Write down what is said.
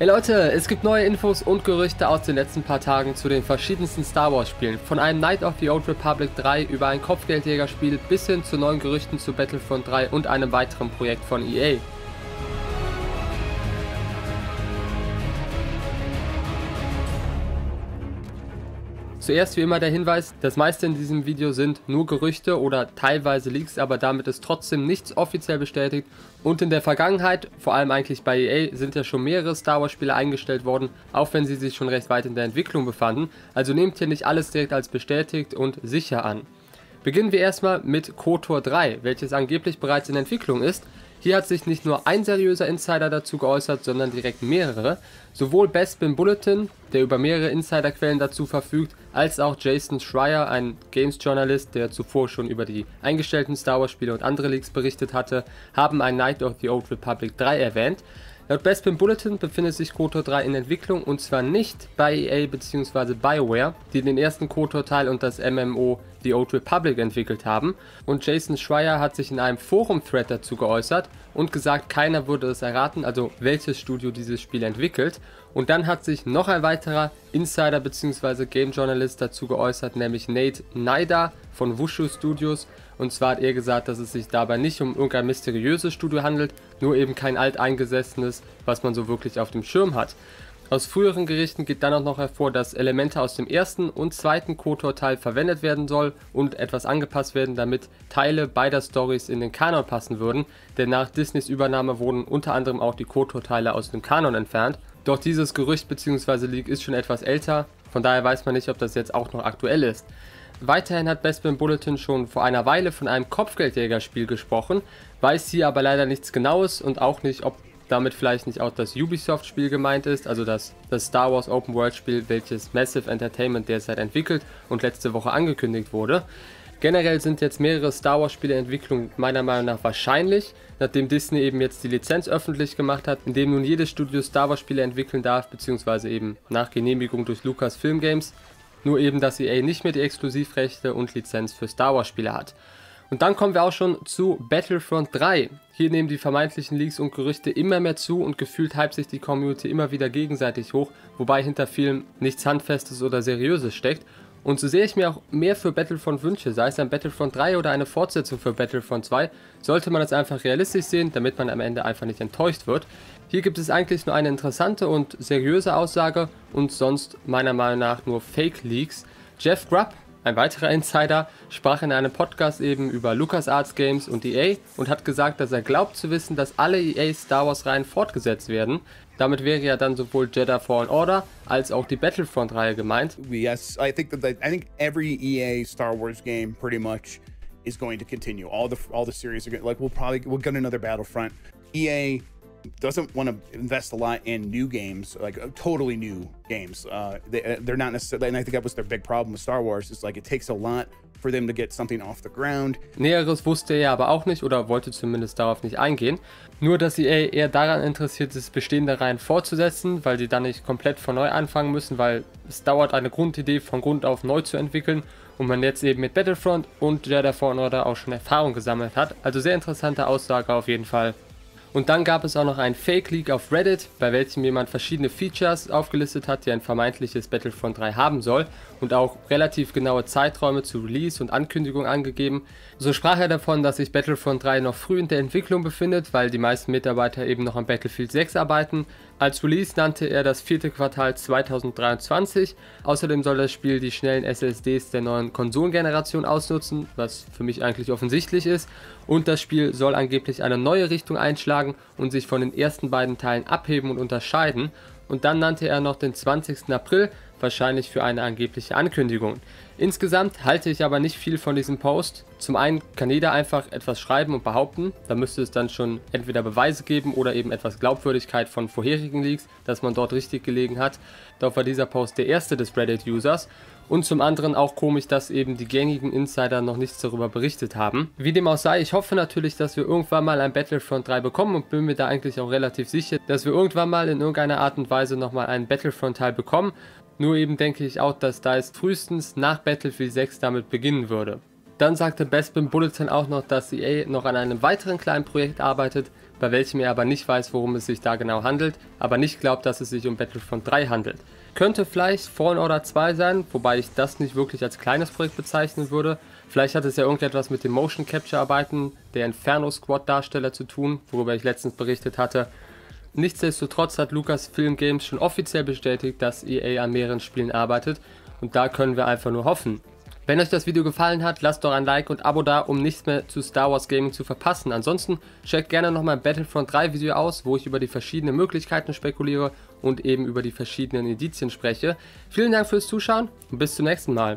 Hey Leute, es gibt neue Infos und Gerüchte aus den letzten paar Tagen zu den verschiedensten Star Wars Spielen. Von einem Knight of the Old Republic 3 über ein Kopfgeldjägerspiel bis hin zu neuen Gerüchten zu Battlefront 3 und einem weiteren Projekt von EA. Zuerst wie immer der Hinweis, das meiste in diesem Video sind nur Gerüchte oder teilweise Leaks, aber damit ist trotzdem nichts offiziell bestätigt und in der Vergangenheit, vor allem eigentlich bei EA, sind ja schon mehrere Star Wars Spiele eingestellt worden, auch wenn sie sich schon recht weit in der Entwicklung befanden, also nehmt hier nicht alles direkt als bestätigt und sicher an. Beginnen wir erstmal mit KOTOR 3, welches angeblich bereits in Entwicklung ist, hier hat sich nicht nur ein seriöser Insider dazu geäußert, sondern direkt mehrere. Sowohl Bespin Bulletin, der über mehrere Insiderquellen dazu verfügt, als auch Jason Schreier, ein Games-Journalist, der zuvor schon über die eingestellten Star Wars-Spiele und andere Leaks berichtet hatte, haben ein Night of the Old Republic 3 erwähnt. Laut Bespin Bulletin befindet sich KOTOR 3 in Entwicklung und zwar nicht bei EA bzw. BioWare, die den ersten KOTOR-Teil und das MMO The Old Republic entwickelt haben. Und Jason Schreier hat sich in einem Forum-Thread dazu geäußert und gesagt, keiner würde es erraten, also welches Studio dieses Spiel entwickelt. Und dann hat sich noch ein weiterer Insider bzw. Game Journalist dazu geäußert, nämlich Nate Naida von Wushu Studios und zwar hat er gesagt, dass es sich dabei nicht um irgendein mysteriöses Studio handelt, nur eben kein alteingesessenes, was man so wirklich auf dem Schirm hat. Aus früheren Gerichten geht dann auch noch hervor, dass Elemente aus dem ersten und zweiten KOTOR-Teil verwendet werden soll und etwas angepasst werden, damit Teile beider Stories in den Kanon passen würden, denn nach Disneys Übernahme wurden unter anderem auch die KOTOR-Teile aus dem Kanon entfernt. Doch dieses Gerücht bzw. Leak ist schon etwas älter, von daher weiß man nicht, ob das jetzt auch noch aktuell ist. Weiterhin hat Bespin Bulletin schon vor einer Weile von einem Kopfgeldjägerspiel gesprochen, weiß hier aber leider nichts genaues und auch nicht, ob damit vielleicht nicht auch das Ubisoft-Spiel gemeint ist, also das, das Star Wars Open World-Spiel, welches Massive Entertainment derzeit entwickelt und letzte Woche angekündigt wurde. Generell sind jetzt mehrere Star Wars-Spiele Entwicklung meiner Meinung nach wahrscheinlich, nachdem Disney eben jetzt die Lizenz öffentlich gemacht hat, indem nun jedes Studio Star Wars-Spiele entwickeln darf, beziehungsweise eben nach Genehmigung durch Lucasfilm Games nur eben, dass EA nicht mehr die Exklusivrechte und Lizenz für Star Wars Spiele hat. Und dann kommen wir auch schon zu Battlefront 3. Hier nehmen die vermeintlichen Leaks und Gerüchte immer mehr zu und gefühlt hypt sich die Community immer wieder gegenseitig hoch, wobei hinter vielem nichts Handfestes oder Seriöses steckt. Und so sehr ich mir auch mehr für Battlefront wünsche, sei es ein Battlefront 3 oder eine Fortsetzung für Battlefront 2, sollte man es einfach realistisch sehen, damit man am Ende einfach nicht enttäuscht wird. Hier gibt es eigentlich nur eine interessante und seriöse Aussage und sonst meiner Meinung nach nur Fake Leaks. Jeff Grubb, ein weiterer Insider, sprach in einem Podcast eben über LucasArts Games und EA und hat gesagt, dass er glaubt zu wissen, dass alle EA Star Wars Reihen fortgesetzt werden. Damit wäre ja dann sowohl Jedi Fallen Order als auch die Battlefront Reihe gemeint. Yes, I think that I think every EA Star Wars game pretty much is going to continue. All the all the series are going like we'll probably we'll get another Battlefront. EA doesn't want to invest a lot in new games, like uh, totally new games. Uh, they, uh, they're not necessarily, and I think that was their big problem with Star Wars. Is like it takes a lot for them to get something off the ground. Näheres wusste er aber auch nicht oder wollte zumindest darauf nicht eingehen. Nur, dass EA eher daran interessiert ist, bestehende Reihen fortzusetzen, weil sie dann nicht komplett von neu anfangen müssen, weil es dauert, eine Grundidee von Grund auf neu zu entwickeln und man jetzt eben mit Battlefront und Jedi Fallen Order auch schon Erfahrung gesammelt hat. Also sehr interessante Aussage auf jeden Fall. Und dann gab es auch noch einen Fake-Leak auf Reddit, bei welchem jemand verschiedene Features aufgelistet hat, die ein vermeintliches Battlefront 3 haben soll und auch relativ genaue Zeiträume zu Release und Ankündigung angegeben. So sprach er davon, dass sich Battlefront 3 noch früh in der Entwicklung befindet, weil die meisten Mitarbeiter eben noch an Battlefield 6 arbeiten. Als Release nannte er das vierte Quartal 2023. Außerdem soll das Spiel die schnellen SSDs der neuen Konsolengeneration ausnutzen, was für mich eigentlich offensichtlich ist. Und das Spiel soll angeblich eine neue Richtung einschlagen und sich von den ersten beiden Teilen abheben und unterscheiden. Und dann nannte er noch den 20. April, wahrscheinlich für eine angebliche Ankündigung. Insgesamt halte ich aber nicht viel von diesem Post. Zum einen kann jeder einfach etwas schreiben und behaupten, da müsste es dann schon entweder Beweise geben oder eben etwas Glaubwürdigkeit von vorherigen Leaks, dass man dort richtig gelegen hat. Doch war dieser Post der erste des Reddit-Users und zum anderen auch komisch, dass eben die gängigen Insider noch nichts darüber berichtet haben. Wie dem auch sei, ich hoffe natürlich, dass wir irgendwann mal ein Battlefront 3 bekommen und bin mir da eigentlich auch relativ sicher, dass wir irgendwann mal in irgendeiner Art und Weise nochmal einen Battlefront-Teil bekommen nur eben denke ich auch, dass DICE frühestens nach Battlefield 6 damit beginnen würde. Dann sagte Bespin Bulletin auch noch, dass EA noch an einem weiteren kleinen Projekt arbeitet, bei welchem er aber nicht weiß, worum es sich da genau handelt, aber nicht glaubt, dass es sich um Battlefront 3 handelt. Könnte vielleicht Fallen Order 2 sein, wobei ich das nicht wirklich als kleines Projekt bezeichnen würde. Vielleicht hat es ja irgendetwas mit dem Motion Capture Arbeiten der Inferno Squad Darsteller zu tun, worüber ich letztens berichtet hatte. Nichtsdestotrotz hat Lucasfilm Games schon offiziell bestätigt, dass EA an mehreren Spielen arbeitet und da können wir einfach nur hoffen. Wenn euch das Video gefallen hat, lasst doch ein Like und Abo da, um nichts mehr zu Star Wars Gaming zu verpassen. Ansonsten checkt gerne noch mein Battlefront 3 Video aus, wo ich über die verschiedenen Möglichkeiten spekuliere und eben über die verschiedenen Edizien spreche. Vielen Dank fürs Zuschauen und bis zum nächsten Mal.